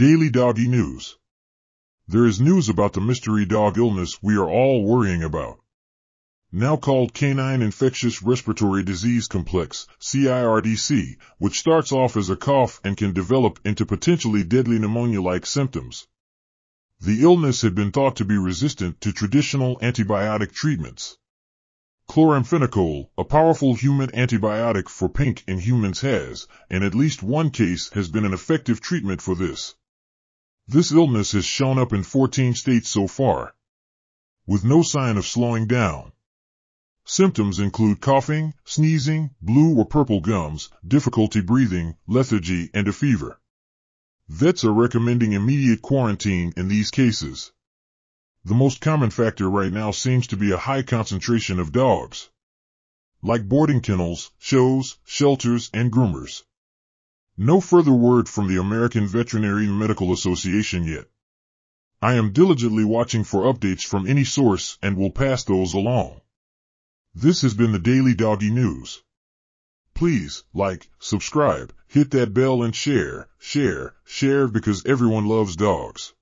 Daily Doggy News. There is news about the mystery dog illness we are all worrying about. Now called Canine Infectious Respiratory Disease Complex, CIRDC, which starts off as a cough and can develop into potentially deadly pneumonia-like symptoms. The illness had been thought to be resistant to traditional antibiotic treatments. Chloramphenicol, a powerful human antibiotic for pink in humans has, in at least one case, has been an effective treatment for this. This illness has shown up in 14 states so far, with no sign of slowing down. Symptoms include coughing, sneezing, blue or purple gums, difficulty breathing, lethargy, and a fever. Vets are recommending immediate quarantine in these cases. The most common factor right now seems to be a high concentration of dogs. Like boarding kennels, shows, shelters, and groomers. No further word from the American Veterinary Medical Association yet. I am diligently watching for updates from any source and will pass those along. This has been the Daily Doggy News. Please, like, subscribe, hit that bell and share, share, share because everyone loves dogs.